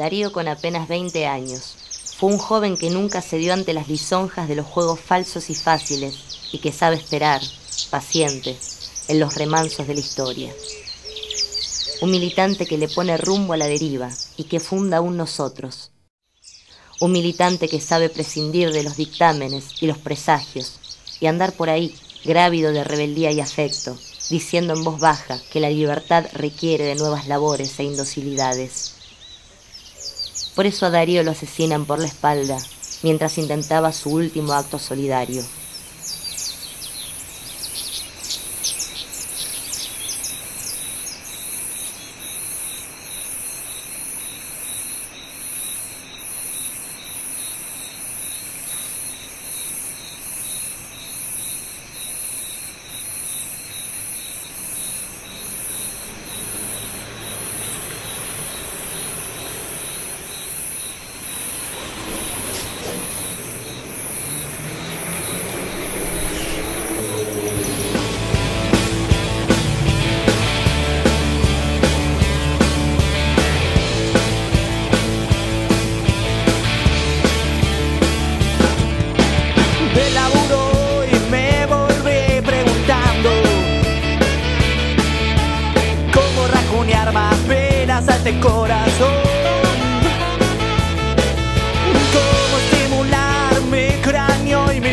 Darío con apenas 20 años. Fue un joven que nunca se dio ante las lisonjas de los juegos falsos y fáciles y que sabe esperar, paciente, en los remansos de la historia. Un militante que le pone rumbo a la deriva y que funda un nosotros. Un militante que sabe prescindir de los dictámenes y los presagios y andar por ahí, grávido de rebeldía y afecto, diciendo en voz baja que la libertad requiere de nuevas labores e indocilidades. Por eso a Darío lo asesinan por la espalda mientras intentaba su último acto solidario.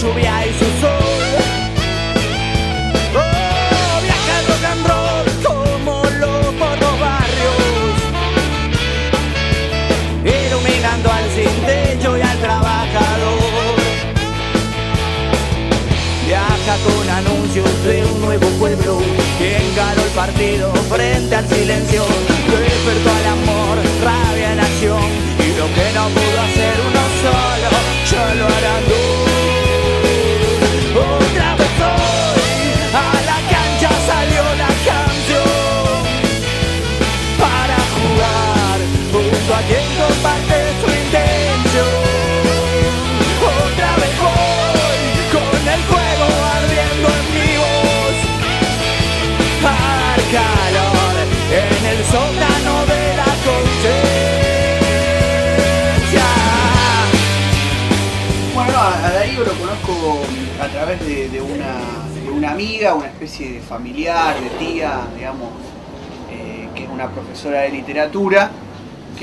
lluvia y su sol. Oh, viaja el rock and roll como loco por los barrios, iluminando al sin y al trabajador. Viaja con anuncios de un nuevo pueblo que encaró el partido frente al silencio. Despertó al amor, rabia en acción y lo que no pudo hacer uno solo, yo lo harán dos.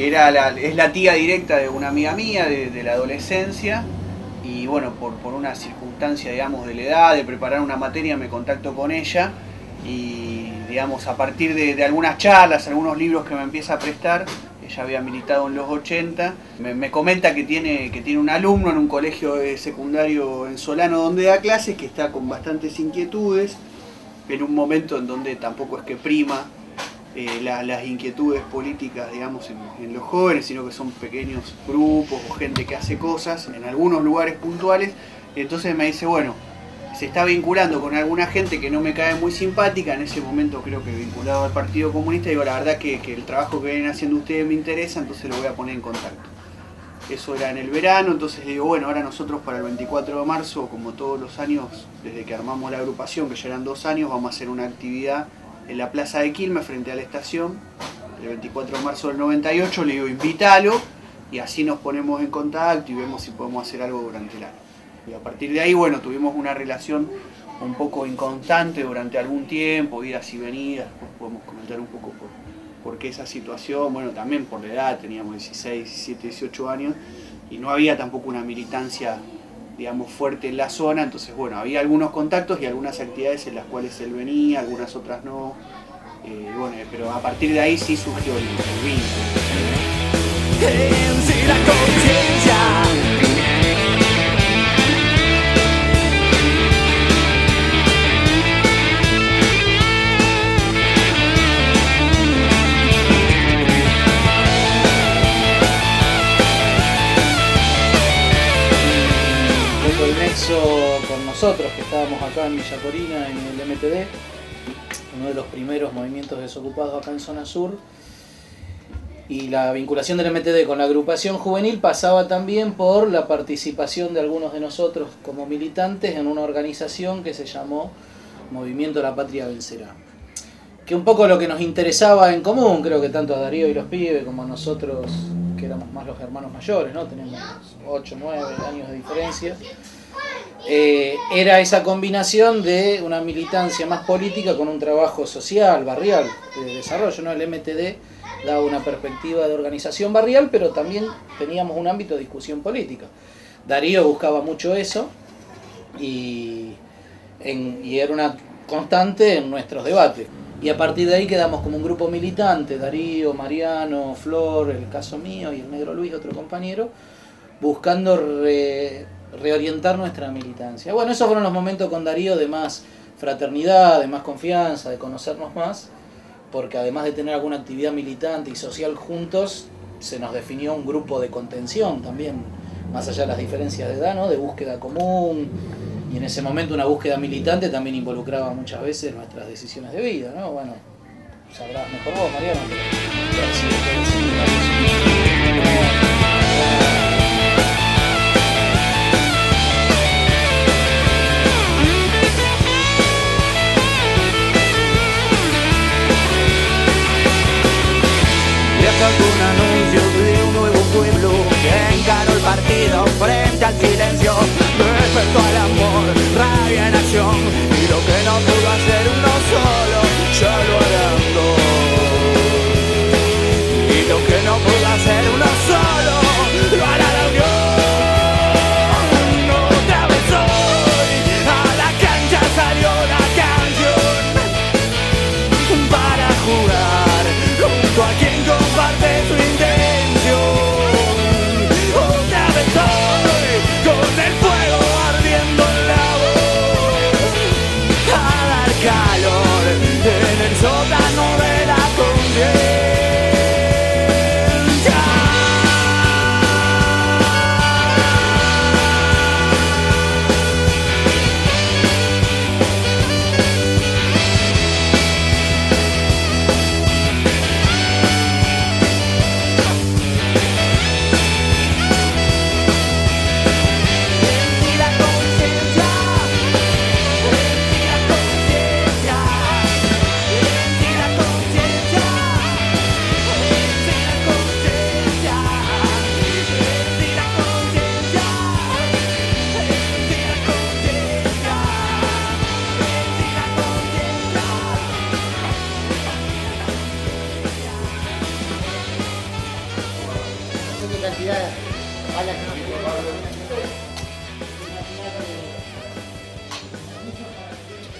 Era la, es la tía directa de una amiga mía de, la adolescencia y bueno, por, una circunstancia, digamos, de la edad, de preparar una materia, me contacto con ella y, digamos, a partir de, algunas charlas, algunos libros que me empieza a prestar, ella había militado en los 80, me, comenta que tiene, que tiene un alumno en un colegio secundario en Solano donde da clases, que está con bastantes inquietudes, en un momento en donde tampoco es que prima eh, las inquietudes políticas, digamos, en, los jóvenes, sino que son pequeños grupos o gente que hace cosas en algunos lugares puntuales. entonces me dice, bueno, se está vinculando con alguna gente que no me cae muy simpática, en ese momento creo que vinculado al Partido Comunista, digo, la verdad que, que el trabajo que vienen haciendo ustedes me interesa, entonces lo voy a poner en contacto. Eso era en el verano, entonces digo, bueno, ahora nosotros para el 24 de marzo, como todos los años, desde que armamos la agrupación, que ya eran dos años, vamos a hacer una actividad en la plaza de Quilmes frente a la estación, el 24 de marzo del 98, le digo invítalo y así nos ponemos en contacto y vemos si podemos hacer algo durante el año. Y a partir de ahí, bueno, tuvimos una relación un poco inconstante durante algún tiempo, idas y venidas, después podemos comentar un poco por, por qué esa situación, bueno, también por la edad, teníamos 16, 17, 18 años y no había tampoco una militancia digamos, fuerte en la zona, entonces bueno, había algunos contactos y algunas actividades en las cuales él venía, algunas otras no, eh, bueno, pero a partir de ahí sí surgió el, el vínculo. Con nosotros que estábamos acá en Villa Corina, en el MTD, uno de los primeros movimientos desocupados acá en zona sur. Y la vinculación del MTD con la agrupación juvenil pasaba también por la participación de algunos de nosotros como militantes en una organización que se llamó Movimiento La Patria Vencerá. Que un poco lo que nos interesaba en común, creo que tanto a Darío y los pibes como a nosotros que éramos más los hermanos mayores, ¿no? Tenemos 8, 9 años de diferencia. Eh, era esa combinación de una militancia más política con un trabajo social, barrial, de desarrollo, ¿no? El MTD daba una perspectiva de organización barrial, pero también teníamos un ámbito de discusión política. Darío buscaba mucho eso y, y era una constante en nuestros debates. Y a partir de ahí quedamos como un grupo militante, Darío, Mariano, Flor, el caso mío y el negro Luis, otro compañero, buscando reorientar nuestra militancia. Bueno, esos fueron los momentos con Darío de más fraternidad, de más confianza, de conocernos más, porque además de tener alguna actividad militante y social juntos, se nos definió un grupo de contención también, más allá de las diferencias de edad, ¿no? de búsqueda común, y en ese momento una búsqueda militante también involucraba muchas veces nuestras decisiones de vida, ¿no? Bueno, sabrás mejor vos, Mariano,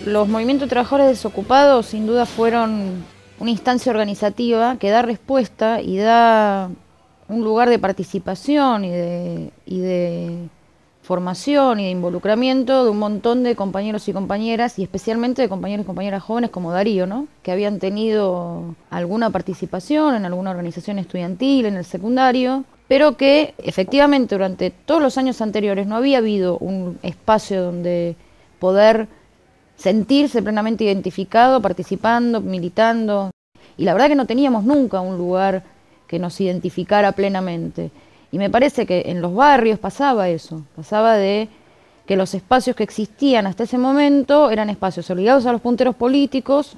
Los movimientos de trabajadores desocupados sin duda fueron una instancia organizativa que da respuesta y da un lugar de participación y de, y de formación y de involucramiento de un montón de compañeros y compañeras y especialmente de compañeros y compañeras jóvenes como Darío, ¿no? que habían tenido alguna participación en alguna organización estudiantil, en el secundario, pero que efectivamente durante todos los años anteriores no había habido un espacio donde poder sentirse plenamente identificado, participando, militando. Y la verdad que no teníamos nunca un lugar que nos identificara plenamente. Y me parece que en los barrios pasaba eso, pasaba de que los espacios que existían hasta ese momento eran espacios ligados a los punteros políticos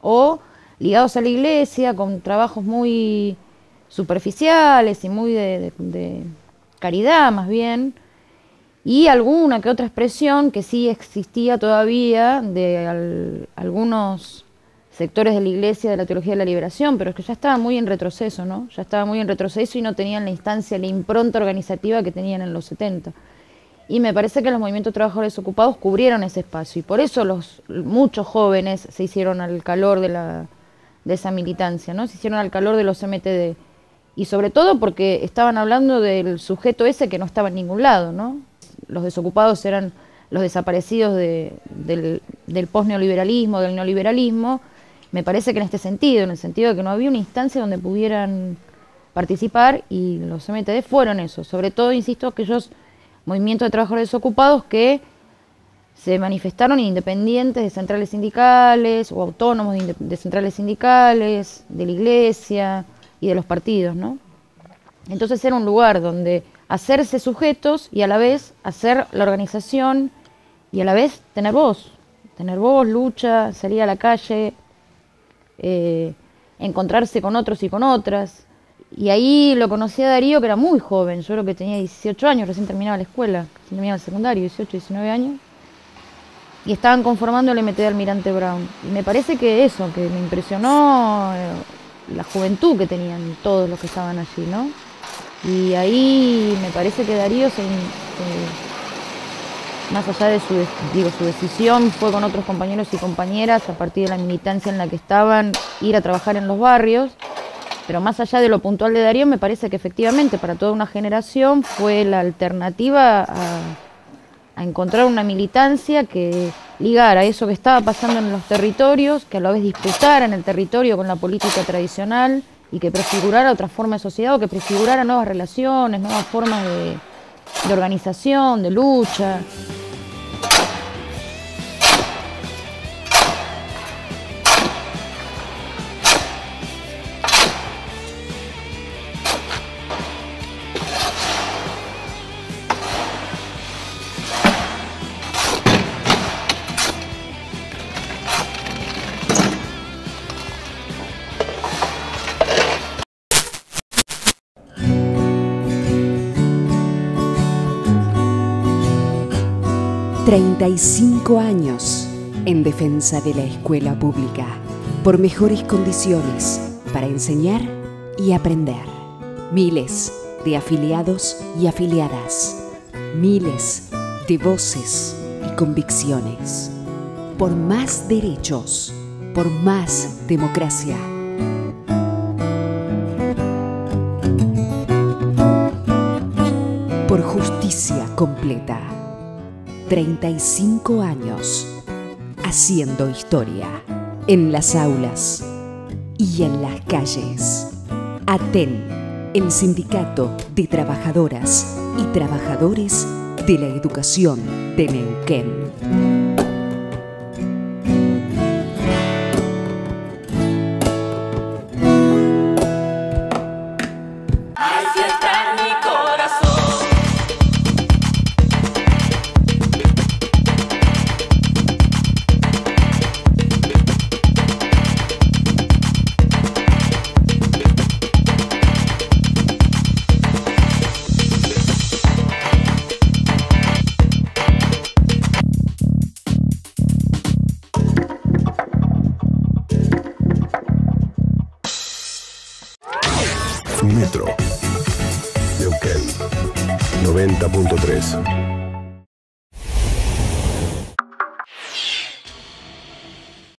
o ligados a la iglesia, con trabajos muy superficiales y muy de caridad más bien, y alguna que otra expresión que sí existía todavía de al- algunos sectores de la iglesia de la teología de la liberación, pero es que ya estaba muy en retroceso, ¿no? Ya estaba muy en retroceso y no tenían la instancia, la impronta organizativa que tenían en los 70. Y me parece que los movimientos trabajadores ocupados cubrieron ese espacio y por eso los muchos jóvenes se hicieron al calor de la de esa militancia, ¿no? Se hicieron al calor de los MTD. Y sobre todo porque estaban hablando del sujeto ese que no estaba en ningún lado, ¿no? Los desocupados eran los desaparecidos de- del, del posneoliberalismo, del neoliberalismo. Me parece que en este sentido, en el sentido de que no había una instancia donde pudieran participar y los MTD fueron eso. Sobre todo, insisto, aquellos movimientos de trabajadores desocupados que se manifestaron independientes de centrales sindicales o autónomos de, de, centrales sindicales, de la iglesia y de los partidos, ¿no? Entonces era un lugar donde hacerse sujetos y a la vez hacer la organización y a la vez tener voz, tener voz, lucha, salir a la calle, eh, encontrarse con otros y con otras. Y ahí lo conocí a Darío, que era muy joven, yo creo que tenía 18 años, recién terminaba la escuela, terminaba el secundario, 18, 19 años. Y estaban conformando el MT de Almirante Brown. Y me parece que eso, que me impresionó eh, la juventud que tenían todos los que estaban allí, ¿no? Y ahí me parece que Darío, se, se, más allá de su, digo, su decisión, fue con otros compañeros y compañeras a partir de la militancia en la que estaban, ir a trabajar en los barrios. Pero más allá de lo puntual de Darío, me parece que efectivamente para toda una generación fue la alternativa a, a encontrar una militancia que ligara eso que estaba pasando en los territorios, que a la vez disputara en el territorio con la política tradicional y que prefigurara otra forma de sociedad o que prefigurara nuevas relaciones, nuevas formas de, de organización, de lucha. ...35 años en defensa de la escuela pública... ...por mejores condiciones para enseñar y aprender... ...miles de afiliados y afiliadas... ...miles de voces y convicciones... ...por más derechos, por más democracia... ...por justicia completa... 35 años haciendo historia en las aulas y en las calles. ATEN, el Sindicato de Trabajadoras y Trabajadores de la Educación de Neuquén.